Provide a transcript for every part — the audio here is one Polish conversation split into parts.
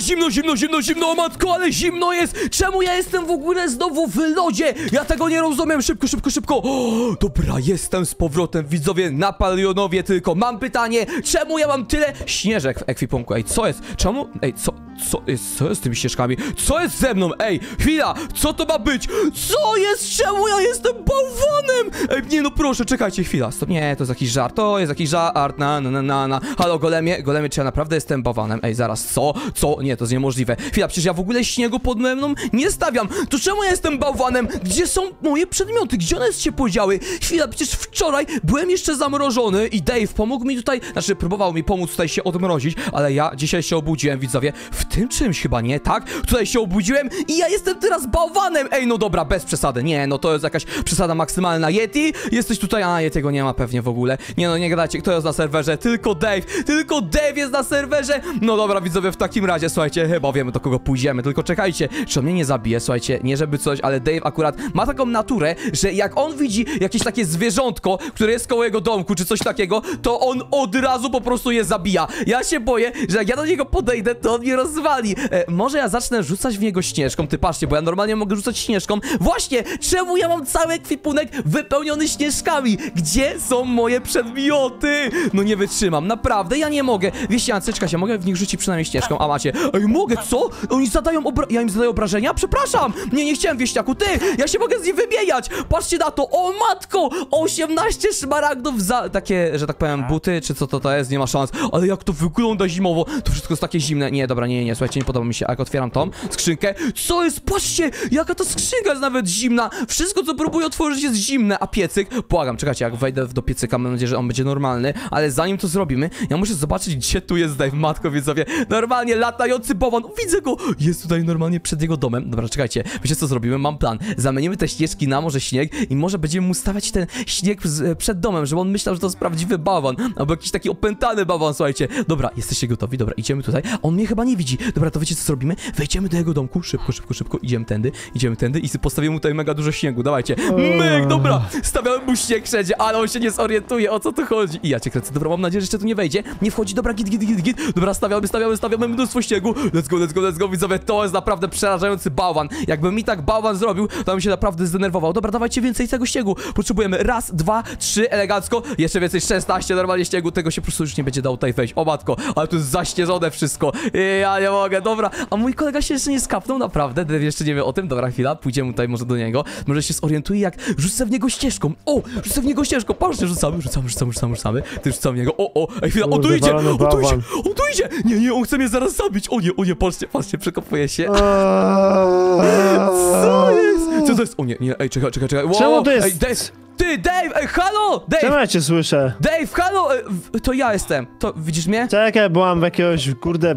zimno, zimno, zimno, zimno, o matko, ale zimno jest! Czemu ja jestem w ogóle znowu w lodzie? Ja tego nie rozumiem, szybko, szybko, szybko! O, dobra, jestem z powrotem, widzowie, na Palionowie, tylko mam pytanie, czemu ja mam tyle śnieżek w ekwipunku? Ej, co jest? Czemu? Ej, co? Co jest, co jest z tymi ścieżkami? Co jest ze mną? Ej, chwila! Co to ma być? Co jest? Czemu ja jestem bałwanem? Ej, nie no proszę, czekajcie, chwila. Stop. Nie, to jest jakiś żart, to jest jakiś żart, na, na, na, na. Halo, golemie, golemie, czy ja naprawdę jestem bałwanem? Ej, zaraz, co? Co? Nie, to jest niemożliwe. Chwila, przecież ja w ogóle śniegu pod mną nie stawiam. To czemu ja jestem bałwanem? Gdzie są moje przedmioty? Gdzie one się podziały? Chwila, przecież wczoraj byłem jeszcze zamrożony i Dave pomógł mi tutaj, znaczy próbował mi pomóc tutaj się odmrozić, ale ja dzisiaj się obudziłem, widzowie, w tym czymś chyba, nie? Tak? Tutaj się obudziłem i ja jestem teraz bałwanem! Ej, no dobra, bez przesady. Nie, no to jest jakaś przesada maksymalna. Yeti, jesteś tutaj... A, Yetiego nie ma pewnie w ogóle. Nie no, nie gadajcie, kto jest na serwerze? Tylko Dave! Tylko Dave jest na serwerze! No dobra, widzowie, w takim razie, słuchajcie, chyba wiemy do kogo pójdziemy, tylko czekajcie, czy on mnie nie zabije, słuchajcie, nie żeby coś, ale Dave akurat ma taką naturę, że jak on widzi jakieś takie zwierzątko, które jest koło jego domku, czy coś takiego, to on od razu po prostu je zabija. Ja się boję, że jak ja do niego podejdę, to on mnie rozwali. E, może ja zacznę rzucać w niego śnieżką, ty patrzcie, bo ja normalnie mogę rzucać śnieżką. Właśnie, czemu ja mam cały ekwipunek wypełniony śnieżkami? Gdzie są moje przedmioty? No nie wytrzymam, naprawdę, ja nie mogę. Wieście, Ancyczka się mogę w nich rzucić przynajmniej śnieżką, a macie. Ej, mogę, co? Oni zadają obra... Ja im zadaję obrażenia? Przepraszam! Nie, nie chciałem, wieściaku, ty! Ja się mogę z nim wymieniać! Patrzcie na to! O matko! 18 szmaragdów za... Takie, że tak powiem, buty, czy co to to jest? Nie ma szans. Ale jak to wygląda zimowo? To wszystko jest takie zimne. Nie, dobra, nie, nie, słuchajcie, nie podoba mi się. Jak otwieram tą skrzynkę, co jest? Patrzcie! Jaka ta skrzynka jest nawet zimna! Wszystko, co próbuję otworzyć jest zimne, a piecyk... Błagam, czekajcie, jak wejdę do piecyka, mam nadzieję, że on będzie normalny, ale zanim to zrobimy, ja muszę zobaczyć, gdzie tu jest Dave, matko widzowie. Normalnie latający bałwan, widzę go! Jest tutaj normalnie przed jego domem. Dobra, czekajcie, wiecie co zrobimy? Mam plan. Zamienimy te ścieżki na może śnieg i może będziemy mu stawiać ten śnieg z, przed domem, żeby on myślał, że to jest prawdziwy bałwan, albo jakiś taki opętany bałwan, słuchajcie. Dobra, jesteście gotowi? Dobra, idziemy tutaj. On mnie chyba nie widzi. Dobra, to wiecie co zrobimy? Wejdziemy do jego domku, szybko, szybko, szybko, idziemy tędy, idziemy tędy i postawimy mu tutaj mega dużo śniegu, dawajcie. Myk, dobra, stawiamy mu śnieg wszędzie, ale on się nie zorientuje, o co tu chodzi. I ja cię kręcę, dobra, mam nadzieję, że jeszcze tu nie wejdzie. Nie wchodzi, dobra, git, git, git, git. Dobra, stawiamy, stawiamy, stawiamy mnóstwo śniegu. Let's go, let's go, let's go, widzowie, to jest naprawdę przerażający bałwan. Jakby mi tak bałwan zrobił, to bym się naprawdę zdenerwował. Dobra, dawajcie więcej tego śniegu. Potrzebujemy raz, dwa, trzy, elegancko. Jeszcze więcej, 16 normalnie śniegu. Tego się po prostu już nie będzie dało tutaj wejść. O matko, ale tu jest zaśnieżone wszystko. I ja nie mogę, dobra. A mój kolega się jeszcze nie skapnął, naprawdę. Dave jeszcze nie wie o tym. Dobra, chwila, pójdziemy tutaj może do niego. Może się zorientuje, jak rzucę w niego ścieżką. O, rzucę w niego ścieżką. Patrzcie, rzucamy, rzucamy, rzucamy, rzucamy, rzucamy. Ty rzucam w niego. O, o, ej, chwila, on tu idzie, on tu idzie, on tu idzie. Nie, nie, on chce mnie zaraz zabić. O nie, o nie, patrzcie, patrzcie, przekopuje się. Co jest? Co to jest? O nie, nie, ej, czekaj, czekaj, czekaj. Wow, Czemu to jest- Ej, Dave, ty, Dave, ej, halo! Czemu Dave, ja cię słyszę? Dave, halo! e, w- To ja jestem. To, widzisz mnie? Czekaj, bo mam jakiegoś, kurde,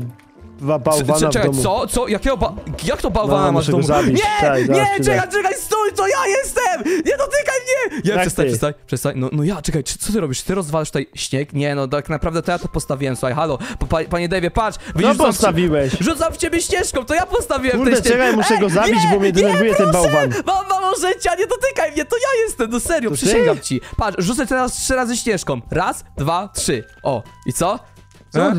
bałwana C- w czekaj, domu. co? Co? Jakiego ba... Jak to bałwana No, masz w domu? zabić. Nie, Czekaj, nie, przyjdę. czekaj, czekaj, stój, to ja jestem! Nie dotykaj mnie! Nie, Jak przestań, ty? przestań, przestań. No, no ja, czekaj, czy- co ty robisz? Ty rozwalasz tutaj śnieg? Nie, no tak naprawdę to ja to postawiłem, słuchaj, halo. Pa, pa, panie Dave'ie, patrz, No widzisz, postawiłeś. Rzucam w ciebie ścieżką, to ja postawiłem Kurde, tę czekaj, muszę go zabić, nie, bo mnie denerwuje nie, ten bałwan. Mam mało życia, nie dotykaj mnie, to ja jestem, no serio, To ty? przysięgam ci. Patrz, rzucę teraz trzy razy ścieżką. Raz, dwa, trzy. O, i co? Co?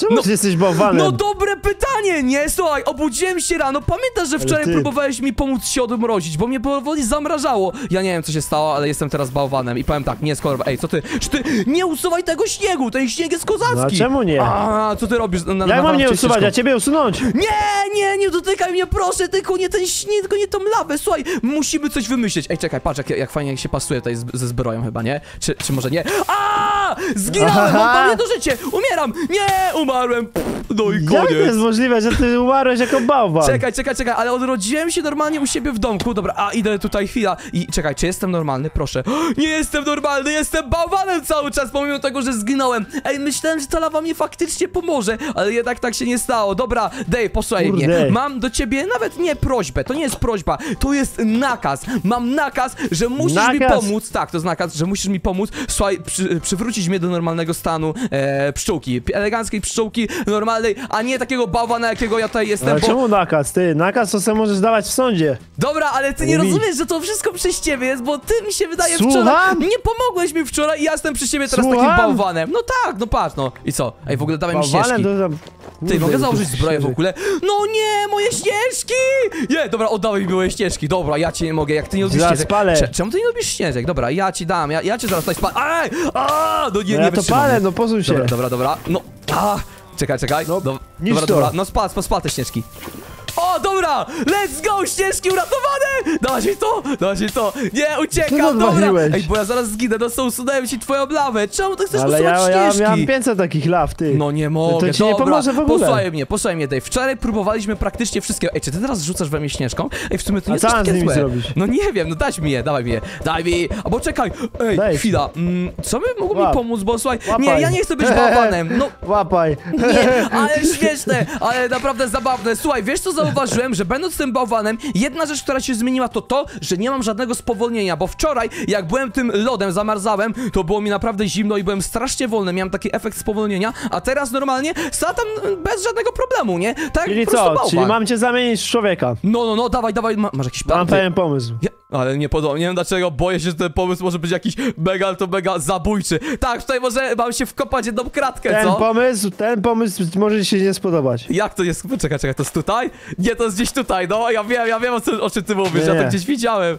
Czemu No- ty jesteś bałwanem? No dobre pytanie, nie? Słuchaj, obudziłem się rano, pamiętasz, że wczoraj próbowałeś mi pomóc się odmrozić, bo mnie powoli zamrażało. Ja nie wiem, co się stało, ale jestem teraz bałwanem i powiem tak, nie skorba, ej, co ty, czy ty, nie usuwaj tego śniegu, ten śnieg jest kozacki. No a czemu nie? A, co ty robisz? Na, Jak nawalam mam nie usuwać, ścieżką. a ciebie usunąć? Nie, nie, nie dotykaj mnie, proszę, tylko nie ten śnieg, tylko nie tą lawę, słuchaj, musimy coś wymyślić. Ej, czekaj, patrz, jak, jak fajnie się pasuje tutaj z, ze zbroją chyba, nie? Czy, czy może nie? A! Zginąłem, mam do życie, umieram, nie, umarłem, no i Jak to jest koniec. możliwe, że ty umarłeś jako bałwan? Czekaj, czekaj, czekaj, ale odrodziłem się normalnie u siebie w domku. Dobra, a idę tutaj chwila. I czekaj, czy jestem normalny? Proszę. Nie jestem normalny, jestem bałwanem cały czas, pomimo tego, że zginąłem. Ej, myślałem, że ta lawa mi faktycznie pomoże, ale jednak tak się nie stało. Dobra, Dave, posłuchaj Kurde. mnie. Mam do ciebie nawet nie prośbę, to nie jest prośba, to jest nakaz. Mam nakaz, że musisz mi Nakaz? pomóc. Tak, to jest nakaz, że musisz mi pomóc. Słuchaj, przy, przywrócić mnie do normalnego stanu e, pszczółki. Eleganckiej pszczółki, normalnej, a nie takiego bałwana, jakiego ja tutaj jestem. Ale bo... czemu nakaz, ty? Nakaz to sobie możesz dawać w sądzie. Dobra, ale ty nie Nie mi. rozumiesz, że to wszystko przez ciebie jest, bo ty mi się wydaje Słucham? wczoraj. Nie pomogłeś mi wczoraj i ja jestem przy ciebie teraz takim Słucham? bałwanem. No tak, no patrz, no. I co? Ej, w ogóle dawaj mi Bałwanem ścieżki. to. Ty, mogę założyć zbroję w ogóle? No nie, moje śnieżki! Nie, dobra, oddawaj mi moje śnieżki. Dobra, ja cię nie mogę, jak ty nie lubisz Zaraz palę. Cze- Czemu ty nie lubisz śnieżek? Dobra, ja ci dam, ja, ja cię zaraz tutaj spalę. Ej! A, no nie, No nie ja to wytrzymam. palę, no posuń się. Dobra, dobra, dobra. No, a, czekaj, czekaj. No, niszcz dobra, to. dobra, no spal, spal, spal te śnieżki. O, dobra! Let's go! Śnieżki uratowane! Dałaś mi to! Dałaś mi to! Nie, uciekam, dobra! odwaliłeś? Ej, bo ja zaraz zginę, no co, usunąłem ci twoją lawę. Czemu ty chcesz Ale usuwać ja, ja śnieżki? miałem 500 takich law, ty. No nie mogę, to ci nie dobra. pomoże w ogóle. Posłuchaj mnie, posłuchaj mnie, Dave. Wczoraj próbowaliśmy praktycznie wszystkie... Ej, czy ty teraz rzucasz we mnie śnieżką? Ej, w sumie to A nie co jest mam z takie nimi złe. zrobić? No nie wiem, no daj mi je, dawaj mi je, daj mi. Albo czekaj, ej, Daj. chwila, mm, co by mogło mi Łap. pomóc, bo słuchaj, Łapaj. nie, ja nie chcę być bałwanem, no Łapaj. nie, ale śmieszne, ale naprawdę zabawne. Słuchaj, wiesz co zauważyłem, że będąc tym bałwanem, jedna rzecz, która się zmieniła, to to, że nie mam żadnego spowolnienia, bo wczoraj, jak byłem tym lodem, zamarzałem, to było mi naprawdę zimno i byłem strasznie wolny, miałem taki efekt spowolnienia, a teraz normalnie latam bez żadnego problemu, nie? Tak Czyli co? bałwan. Czyli mam cię zamienić w człowieka. No, no, no, dawaj, dawaj, ma, masz jakiś plan? Mam pewien pomysł. ja, ale nie podoba, nie wiem dlaczego, boję się, że ten pomysł może być jakiś mega, ale to mega zabójczy. Tak, tutaj może mam się wkopać jedną kratkę, Ten co? pomysł, ten pomysł może się nie spodobać. Jak to jest? Czekaj, czekaj, to jest tutaj? Nie, to jest gdzieś tutaj, no, ja wiem, ja wiem o, co, o czym ty mówisz, Nie, ja to gdzieś widziałem.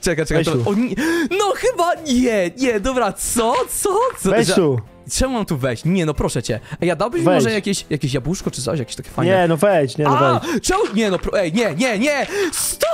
Czekaj, czekaj, to... O, nie, no chyba nie, nie, dobra, co, co, co? Weź tu. Czemu mam tu wejść? Nie, no proszę cię. Ej, ja dałbyś mi może jakieś, jakieś jabłuszko czy coś, jakieś takie fajne... Nie, no wejdź, nie, no A, wejdź. czemu? Nie no, pro... ej, nie, nie, nie! Stop!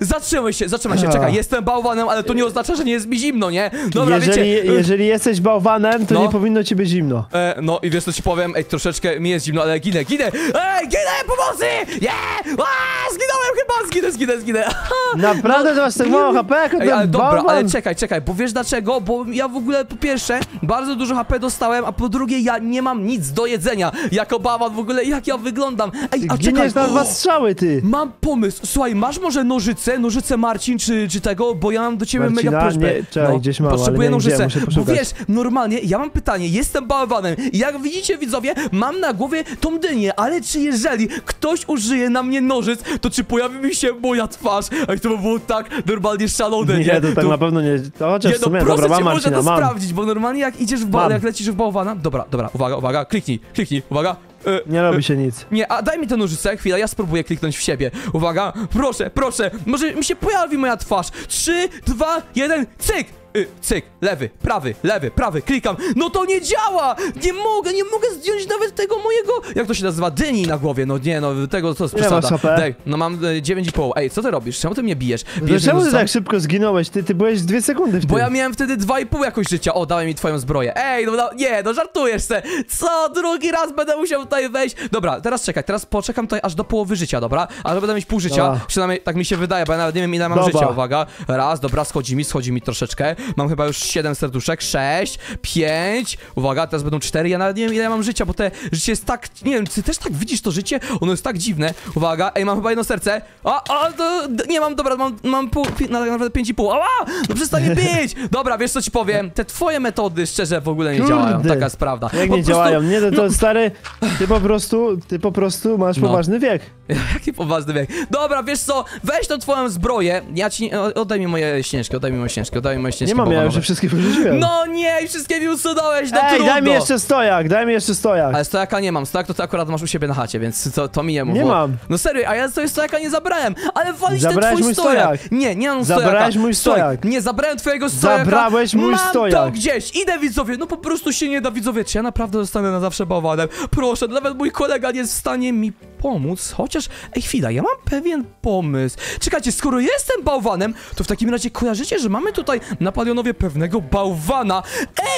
Zatrzymaj się, zatrzymaj się, czekaj, jestem bałwanem, ale to nie oznacza, że nie jest mi zimno, nie? Dobra, jeżeli, wiecie... jeżeli jesteś bałwanem, to No. nie powinno ci być zimno. E, no i wiesz co ci powiem, ej, troszeczkę mi jest zimno, ale ginę, ginę! Ej, ginę, pomocy! Nie! A, zginąłem chyba, zginę, zginę, zginę! Naprawdę to masz tak mało HP jako Ej, ale dobra, bałwan? ale czekaj, czekaj, bo wiesz dlaczego? Bo ja w ogóle po pierwsze bardzo dużo HP dostałem, a po drugie ja nie mam nic do jedzenia. Jako bałwan w ogóle, jak ja wyglądam? Ej, a czekaj! Giniesz na dwa strzały, ty. Mam pomysł, słuchaj, masz może nożyce, nożyce Marcin czy, czy tego, bo ja mam do ciebie Marcina? mega prośbę. Nie, czekaj, gdzieś mam, ale Potrzebuję nie nożyce, muszę bo poszukać. wiesz, normalnie, ja mam pytanie, jestem bałwanem i jak widzicie widzowie, mam na głowie tą dynię, ale czy jeżeli ktoś użyje na mnie nożyc, to czy pojawi mi się moja twarz? Ej, to by było tak normalnie szalone, nie? Nie, to tak na pewno nie. To chociaż Nie, w no sumie, proszę dobra, cię, mam Marcina, to mam. sprawdzić, bo normalnie jak idziesz w ba- Mam. jak lecisz w bałwana, dobra, dobra, uwaga, uwaga, kliknij, kliknij, uwaga. E, Nie robi się nic. nie, a daj mi tę nożycę, chwila, ja spróbuję kliknąć w siebie. Uwaga, proszę, proszę, może mi się pojawi moja twarz. Trzy, dwa, jeden, cyk! Y, cyk, lewy, prawy, lewy, prawy, klikam. No to nie działa! Nie mogę, nie mogę zdjąć nawet tego mojego, jak to się nazywa, dyni na głowie. No nie, no tego to jest Ile przesada. masz HP? Daj, no mam e, 9,5. Ej, co ty robisz? Czemu ty mnie bijesz? Bijesz Dlaczego mnie ty tak szybko zginąłeś? Ty, ty byłeś dwie sekundy w bo tym. ja miałem wtedy 2,5 jakoś życia. O, dałem mi twoją zbroję. Ej, no, no nie, no żartujesz se. Co? Drugi raz będę musiał tutaj wejść. Dobra, teraz czekaj, teraz poczekam tutaj aż do połowy życia, dobra? Ale będę mieć pół życia. Dobra. Przynajmniej tak mi się wydaje, bo ja nawet nie wiem ile mam Dobra. życia. Uwaga. Raz, dobra, schodzi mi, schodzi mi troszeczkę. Mam chyba już 7 serduszek, 6, 5. Uwaga, teraz będą 4. Ja nawet nie wiem ile ja mam życia, bo te życie jest tak. Nie wiem, ty też tak widzisz to życie? Ono jest tak dziwne. Uwaga, ej, mam chyba jedno serce. A, a, to, d- nie mam, dobra, mam, mam pół, pi, na- nawet 5,5. Ała! No przestań mnie bić! Dobra, wiesz co ci powiem? Te twoje metody szczerze w ogóle nie Kurde. działają. Taka jest prawda. Jak Po nie prostu- działają? Nie, to, to stary, ty po prostu, ty po prostu masz No. poważny wiek. Jaki poważny wiek. Dobra, wiesz co? Weź tą twoją zbroję. Ja ci. nie- Oddaj mi moje śnieżki, oddaj mi moje śnieżki, oddaj mi moje śnieżki. Nie mam, ja już wszystkie wyrzuciłem. No nie, i wszystkie mi usunąłeś, no Ej, trudno. daj mi jeszcze stojak, daj mi jeszcze stojak. Ale stojaka nie mam, stojak to ty akurat masz u siebie na chacie, więc to, to mi nie mów. Nie bo- mam. No serio, a ja sobie stojaka nie zabrałem, ale walić ten twój stojak. stojak. Nie, nie mam stojaka. Zabrałeś mój stojak. Nie, zabrałem twojego stojaka. Zabrałeś mój mam to stojak. gdzieś, idę widzowie, no po prostu się nie da widzowie, czy ja naprawdę zostanę na zawsze bałwanem. Proszę, nawet mój kolega nie jest w stanie mi pomóc, chociaż, ej chwila, ja mam pewien pomysł. Czekajcie, skoro jestem bałwanem, to w takim razie kojarzycie, że mamy tutaj na Palionowie pewnego bałwana.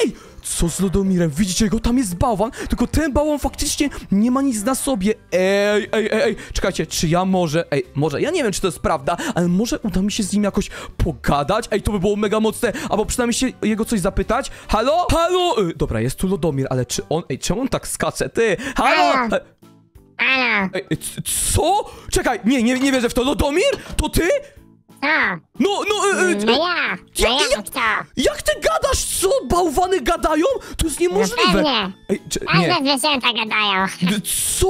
Ej! Co z Lodomirem? Widzicie go? Tam jest bałwan, tylko ten bałwan faktycznie nie ma nic na sobie. Ej, ej, ej, ej, czekajcie, czy ja może, ej, może, ja nie wiem, czy to jest prawda, ale może uda mi się z nim jakoś pogadać? Ej, to by było mega mocne, albo przynajmniej się jego coś zapytać. Halo? Halo? Y, dobra, jest tu Lodomir, ale czy on, ej, czemu on tak skacze? Ty, halo? Halo? Ej, c- co? Czekaj, nie, nie, nie wierzę w to. Lodomir? To ty? Co? No, no, e, e, No ja, Ja- no ja- jak to? jak ty gadasz? Co? Bałwany gadają? To jest No niemożliwe. pewnie. Ej, czy, Każde nie. zwierzęta gadają. Co?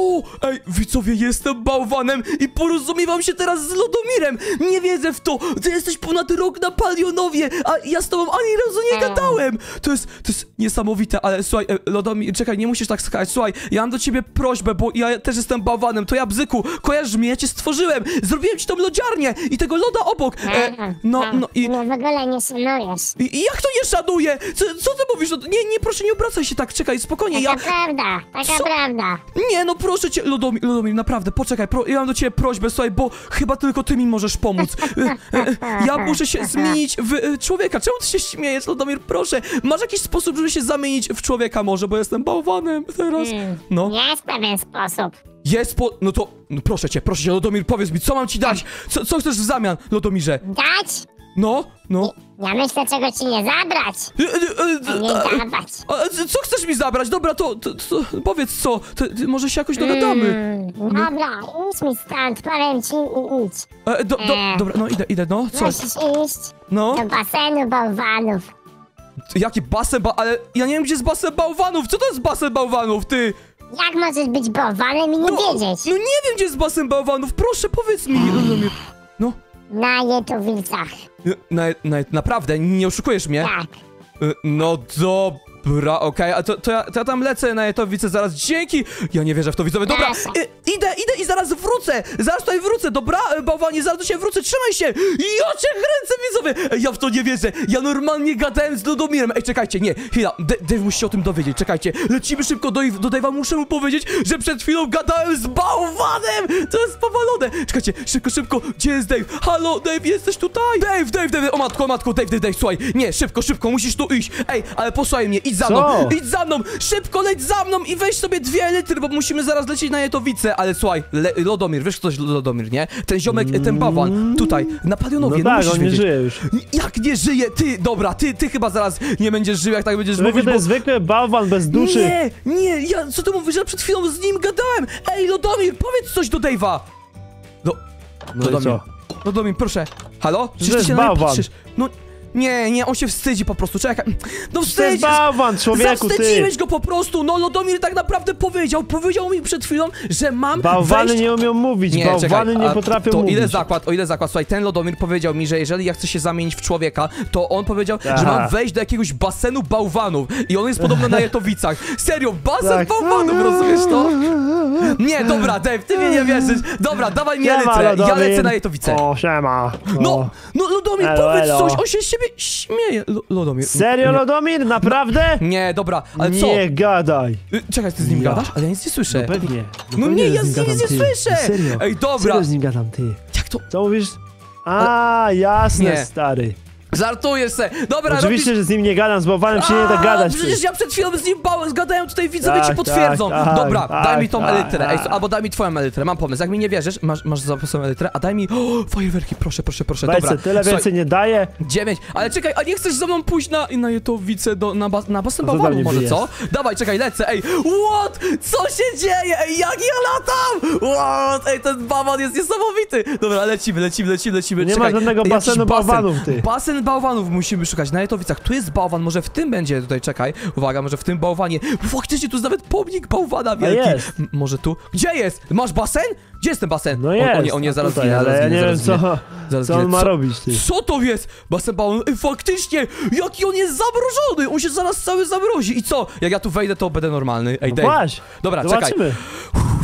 Ej, widzowie, jestem bałwanem i porozumiewam się teraz z Lodomirem. Nie wierzę w to. Ty jesteś ponad rok na Palionowie, a ja z tobą ani razu nie Mm. gadałem. To jest, to jest niesamowite, ale słuchaj, e, Lodomir, czekaj, nie musisz tak skakać. Słuchaj, ja mam do ciebie prośbę, bo ja też jestem bałwanem. To ja, Bzyku, kojarzysz mnie, ja cię stworzyłem. Zrobiłem ci tą lodziarnię i tego loda obok. E, no, no i... No w ogóle nie szanujesz. I, jak to nie szanuję? Co, co ty mówisz? No, nie, nie, proszę, nie obracaj się tak, czekaj, spokojnie, ja... Taka prawda, taka Co? prawda. Nie, no proszę cię, Lodomir, Lodomir, naprawdę, poczekaj, pro, ja mam do ciebie prośbę, słuchaj, bo chyba tylko ty mi możesz pomóc. E, e, ja muszę się zmienić w człowieka. Czemu ty się śmiejesz, Lodomir? Proszę, masz jakiś sposób, żeby się zamienić w człowieka może, bo jestem bałwanem teraz. Mm, No, Jest pewien sposób. Jest po... No to, no proszę cię, proszę cię, Lodomir, powiedz mi, co mam ci dać? Co, co chcesz w zamian, Lodomirze? Dać? No, no. Ja myślę, czego ci nie zabrać, E, e, a e, nie e, dawać. a, co chcesz mi zabrać? Dobra, to, to, to powiedz co, to, ty, może się jakoś dogadamy. Mm, dobra, idź mi stąd, powiem ci i idź. E, do, do, Eee. dobra, no idę, idę, no, co? Musisz iść No, do basenu bałwanów. jaki basen ba... ale ja nie wiem, gdzie jest basen bałwanów, co to jest basen bałwanów, ty? Jak możesz być bałwanem i nie No, wiedzieć? no nie wiem, gdzie jest basen bałwanów, proszę, powiedz mi. No, Na Jetowicach, na, na, naprawdę, nie oszukujesz mnie? tak. E, No dobra, okej, a to, to, ja, to ja tam lecę na Jetowice zaraz, dzięki! Ja nie wierzę w to, widzowie, dobra, e, idę, idę i zaraz wrócę, zaraz tutaj wrócę, dobra, e, bałwanie, zaraz do ciebie wrócę, trzymaj się! Ja cię kręcę, widzowie! Ja w to nie wierzę, ja normalnie gadałem z Lodomirem, ej, czekajcie, nie, chwila, D- Dave musi się o tym dowiedzieć, czekajcie, lecimy szybko do, do Dave'a, muszę mu powiedzieć, że przed chwilą gadałem z bałwanem! To jest powalone! Czekajcie, szybko, szybko, gdzie jest Dave? Halo, Dave, jesteś tutaj? Dave, Dave, Dave, o matko, o matko, Dave, Dave, Dave, słuchaj, nie, szybko, szybko, musisz tu iść, ej, ale posłuchaj mnie, idź za Co? mną, idź za mną, szybko leć za mną i weź sobie dwie litry, bo musimy zaraz lecieć na Jetowice, ale słuchaj, Le Lodomir, wiesz kto jest Lodomir, nie? Ten ziomek, ten bałwan, tutaj, na No Palionowie, no, tak, musisz on nie wiedzieć. żyje już. Jak nie żyje? Ty, dobra, ty, ty chyba zaraz nie będziesz żył, jak tak będziesz Zwykle mówić, to bo... jest zwykły bałwan bez duszy. Nie, nie, ja, co ty mówisz, ja przed chwilą z nim gadałem! Ej, Lodomir, powiedz coś do Dave'a! No, No Lodomir? Lodomir, proszę, halo? Czyż to ty się na mnie bałwan. patrzysz? No, nie, nie, on się wstydzi po prostu, czekaj, no To jest wstydzi bałwan, człowieku, ty. Zawstydziłeś go po prostu, no Lodomir tak naprawdę powiedział, powiedział mi przed chwilą, że mam Bałwany wejść... nie umią mówić, Nie, bałwany czekaj, nie potrafią to mówić. ile zakład, o ile zakład, słuchaj, ten Lodomir powiedział mi, że jeżeli ja chcę się zamienić w człowieka, to on powiedział, że Aha. mam wejść do jakiegoś basenu bałwanów i on jest podobno na Jetowicach. Serio, basen Tak. bałwanów, rozumiesz to? Nie, dobra, Dave, ty mnie nie wierzysz. Dobra, dawaj mi Siema, litrę, ja Lodomir. lecę na Jetowice. O, siema. No, no Lodomir, Elo, powiedz coś, on się z siebie śmieje, Lo- Lodomir. Serio, Nie. Lodomir? Naprawdę? Nie, dobra, ale co? Nie gadaj. Y, Czekaj, ty z nim Ja. gadasz? Ale ja nic nie słyszę. Pewnie. No pewnie, nie, ja z nim nic nie słyszę. Serio. Ej, dobra. Serio z nim gadam, ty. Jak to? Co mówisz? A, jasne, Nie. stary. Żartujesz se. Dobra, Oczywiście, robisz... że z nim nie gadam, z bałwanem się nie da gadać. Przecież ja przed chwilą z nim bałem, zgadałem tutaj widzowie Tak, ci potwierdzą. tak, tak, Dobra, tak, daj mi tą tak, elytrę, ej, tak. albo daj mi twoją elytrę, mam pomysł. Jak mi nie wierzysz, masz, masz zapasową elytrę, a daj mi o, fajerwerki, proszę, proszę, proszę, dobra. se, tyle Słuchaj, więcej nie daje. Dziewięć, ale czekaj, a nie chcesz ze mną pójść na, na Jetowice, do, na, bas, na basen dla może, co? Dawaj, czekaj, lecę, ej, what? Co się dzieje? Ej, jak ja latam? What? Ej, ten bałwan jest niesamowity. Dobra, lecimy, lecimy, lecimy, lecimy. Nie ma czekaj, żadnego jakiś basenu basen. bałwanów, ty. Basen bałwanów musimy szukać na Jetowicach. Tu jest bałwan, może w tym będzie tutaj, czekaj. Uwaga, może w tym bałwanie. Faktycznie tu jest nawet pomnik bałwana wielki. jest. M- może tu? Gdzie jest? Masz basen? Gdzie jest ten basen? No jest. O, nie, o nie, zaraz tutaj, ginie, ale zaraz ja ginie, nie wiem, zaraz ginie. co, Zaraz co on ma Co- robić, ty. Co to jest? Basen bałwan. Faktycznie! Jaki on jest zamrożony! On się zaraz cały zamrozi. I co? Jak ja tu wejdę, to będę normalny. Ej, No. Dobra, czekaj.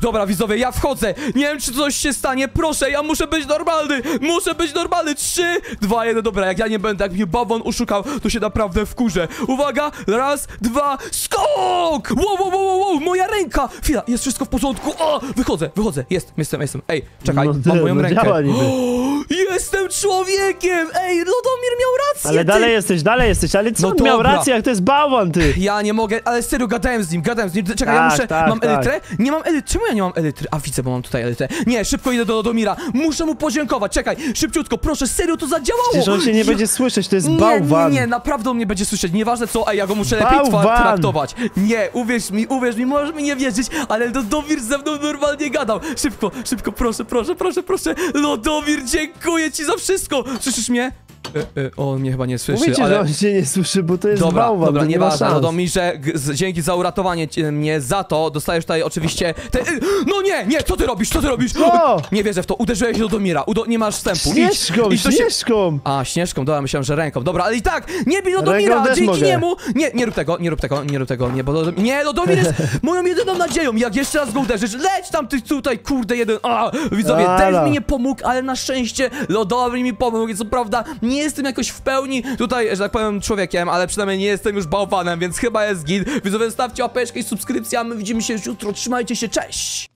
Dobra, widzowie, ja wchodzę. Nie wiem, czy coś się stanie. Proszę, ja muszę być normalny. Muszę być normalny. Trzy, dwa, jeden. Dobra, jak ja nie będę, jak mnie bawon uszukał, to się naprawdę wkurzę. Uwaga, raz, dwa, skok! Wow, wow, wow, wow, wow, moja ręka! Chwila, jest wszystko w porządku. O, wychodzę, wychodzę. Jest, jestem, jestem. Ej, czekaj, No, mam moją no rękę. O, jestem człowiekiem! Ej, Lodomir miał rację, Ale ty. dalej jesteś, dalej jesteś, ale co No on miał rację, jak to jest bałwan, ty? Ja nie mogę, ale serio, gadałem z nim, gadałem z nim. Czekaj, ja Tak, muszę. tak, mam tak. elytrę? Nie mam elytry. Czemu ja nie mam elytry? A widzę, bo mam tutaj elytrę. Nie, szybko idę do Lodomira. Muszę mu podziękować. Czekaj, szybciutko, proszę, serio to zadziałało. Przecież on się nie Ja- będzie słyszeć, to jest nie, bałwan. Nie, nie, naprawdę on nie będzie słyszeć. Nieważne co, ej, ja go muszę lepiej Bałwan. traktować. Nie, uwierz mi, uwierz mi, możesz mi nie wierzyć, ale Lodomir ze mną normalnie gadał. Szybko, szybko, proszę, proszę, proszę, proszę. Lodomir, Dziękuję ci za wszystko! Słyszysz mnie? E, e, o, on mnie chyba nie słyszy, Mówicie, ale... że on się nie słyszy, bo to jest Dobra, bałwan, dobra, to nie ma nieważne, szans. Z- dzięki za uratowanie cię- mnie, za to dostajesz tutaj oczywiście te... y, No nie, nie, co ty robisz, co ty robisz? Co? Nie wierzę w to, uderzyłeś Lodomira, Udo nie masz wstępu, Śnieżką, idź do się... śnieżką! A, śnieżką, dobra, myślałem, że ręką. Dobra, ale i tak, nie bij też dzięki mogę. niemu. Nie, nie rób tego, nie rób tego, nie rób tego, nie, bo Lodom... Nie, Lodomir jest moją jedyną nadzieją. Jak jeszcze raz go uderzysz, leć tam ty tutaj, kurde, jeden. A, widzowie, Ala. też mi nie pomógł, ale na szczęście Lodomir mi pomógł. Co prawda, nie jestem jakoś w pełni tutaj, że tak powiem, człowiekiem, ale przynajmniej nie jestem już bałwanem, więc chyba jest git. Widzowie, stawcie łapeczkę i subskrypcję, a my widzimy się już jutro. Trzymajcie się, cześć!